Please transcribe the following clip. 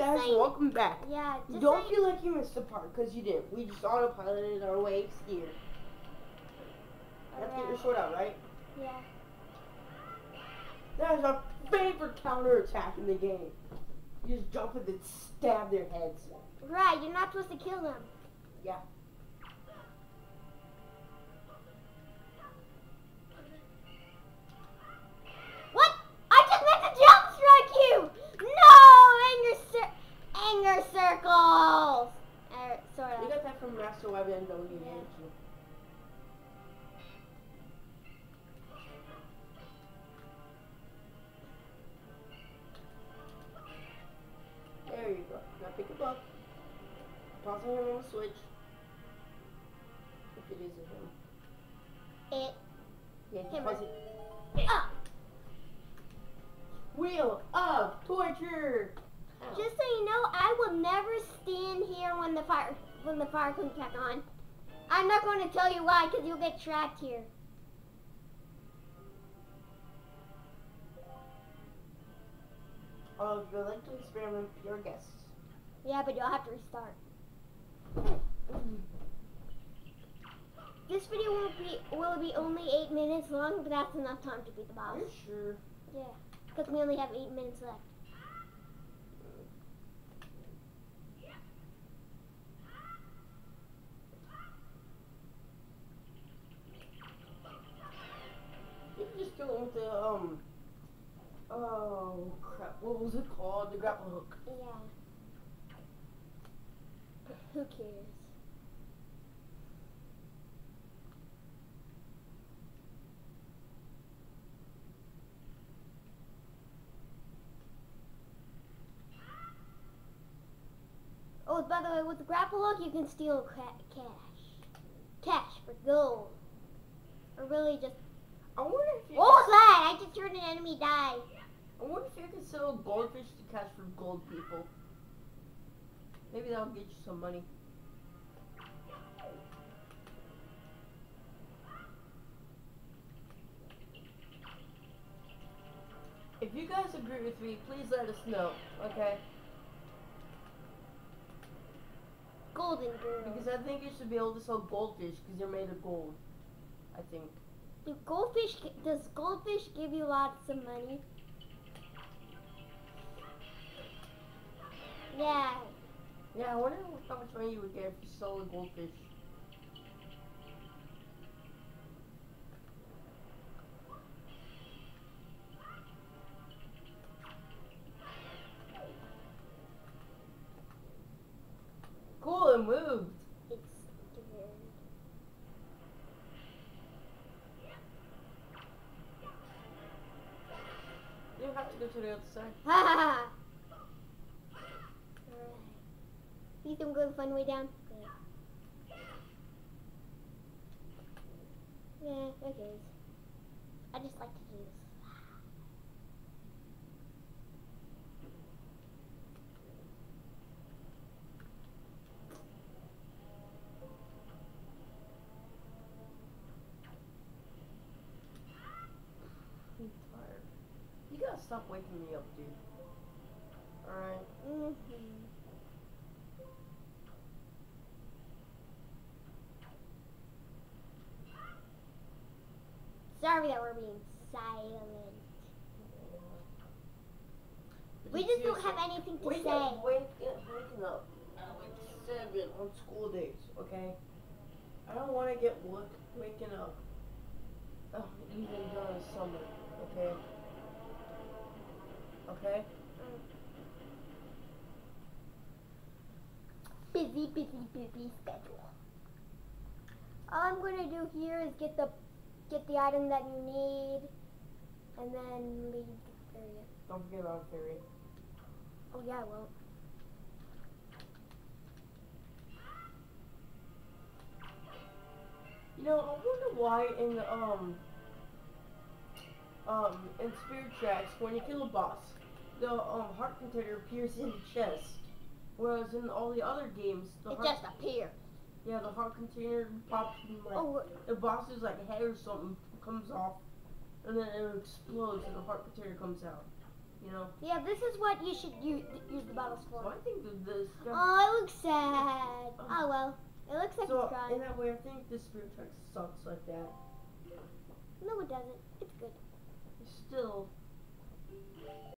guys, welcome back. Yeah, Don't feel like you missed a part, because you didn't. We just autopiloted our way here. To get your sword out, right? Yeah. That is our favorite counterattack in the game. You just jump and then stab their heads. Right, you're not supposed to kill them. Yeah. Toss him on switch. If it is a him. It. Yeah, Him. toss it. Ah! Wheel of torture! Just so you know, I will never stand here when the fire when the fire comes back on. I'm not going to tell you why, because you'll get trapped here. Oh, if you'd like to experiment, pure guests. Yeah, but you'll have to restart. This video won't be will be only eight minutes long, but that's enough time to beat the boss. sure? Yeah, because we only have eight minutes left. You can just kill it with the, um, oh crap, what was it called? The grapple hook. Yeah. Who cares? Oh, by the way, with the grapple hook, you can steal ca- cash. Cash for gold. Or really just. I wonder if you What was that? I just heard an enemy die. I wonder if you can sell goldfish to cash for gold people. Maybe that'll get you some money. If you guys agree with me, please let us know, okay? Golden girl. Because I think you should be able to sell goldfish because they're made of gold. I think. Do goldfish does goldfish give you lots of money? Yeah. Yeah, I wonder how much money you would get if you sold a goldfish. To side. Ha. You think we're going a way down? Good. Yeah, okay. I just like to do this. I'm tired. You gotta stop waking me up, dude. Alright. Mm -hmm. Sorry that we're being silent. We just don't have anything to Wake say. up, wake up, waking up at like seven on school days, okay? I don't want to get woke, waking up. Oh, even during summer, okay? Okay? Busy, busy, busy schedule. All I'm gonna do here is get the get the item that you need, and then leave the area. Don't forget about Fairy. Oh yeah, I won't. You know, I wonder why in the, um, um, in Spirit Tracks, when you kill a boss, the, um, heart container appears in the chest. Whereas in all the other games, the It heart, just appeared. yeah, the heart container pops in, like, Oh, the boss's like head or something comes off, and then it explodes and the heart container comes out. You know. Yeah, this is what you should use, use the bottles So for. I think that this. Oh, it looks sad. Oh well, it looks like so it's crying. in that way, I think the spirit truck sucks like that. No, it doesn't. It's good. Still,